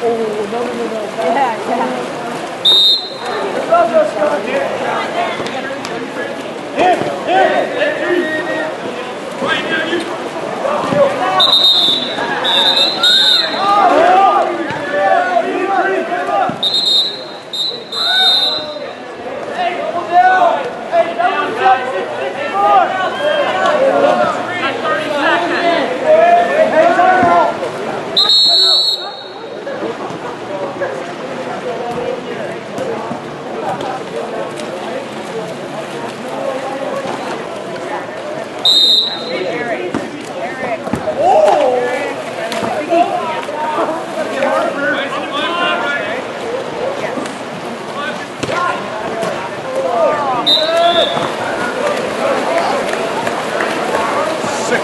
Oh, no, no, no, no. Yeah, yeah. Hit, hit, hit. Right now, you. Six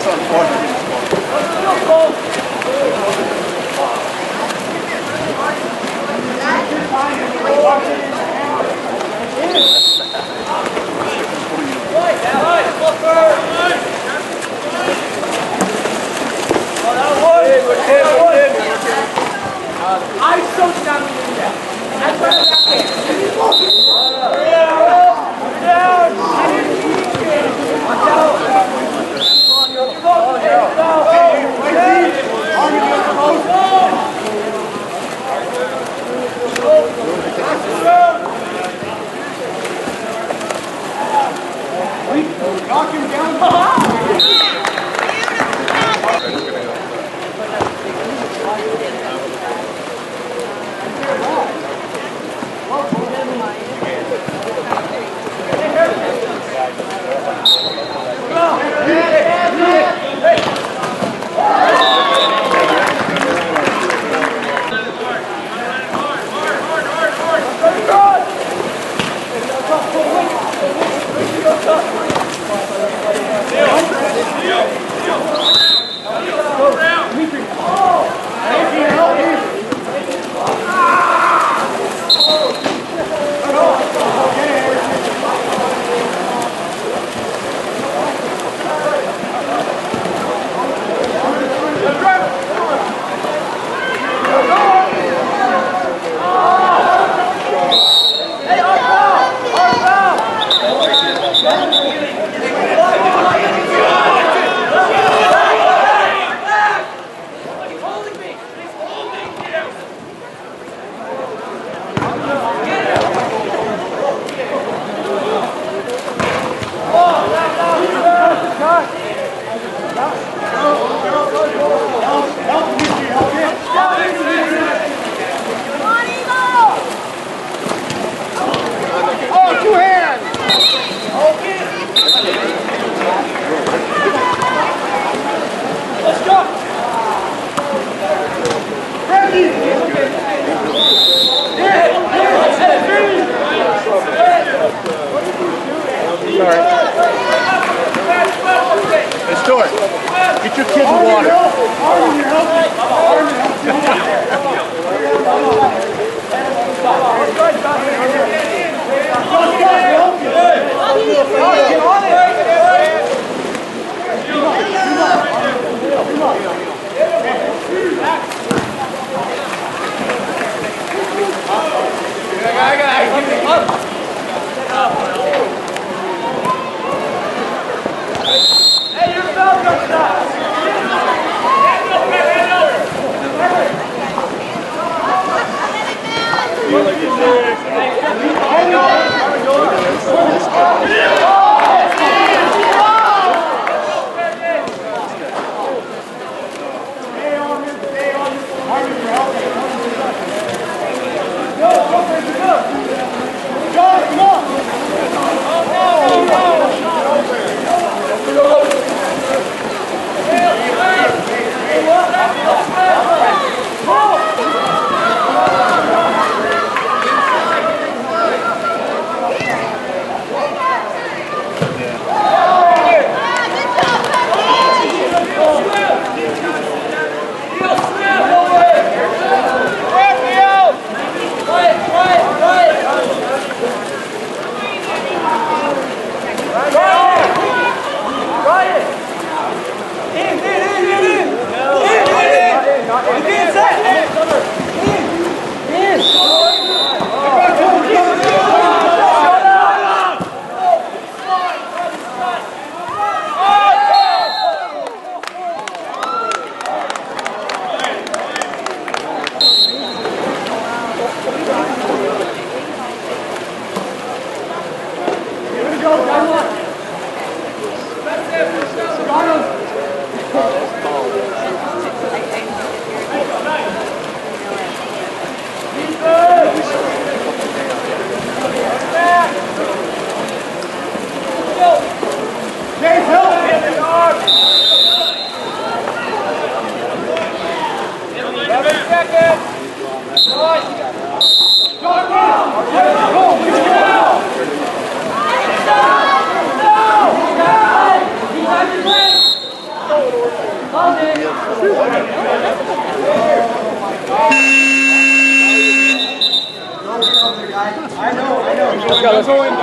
unfortunate. Watch it. Knock him down. Go! Sorry. Hey, Stuart, get your kids in water. I got, I got, I got. Go in.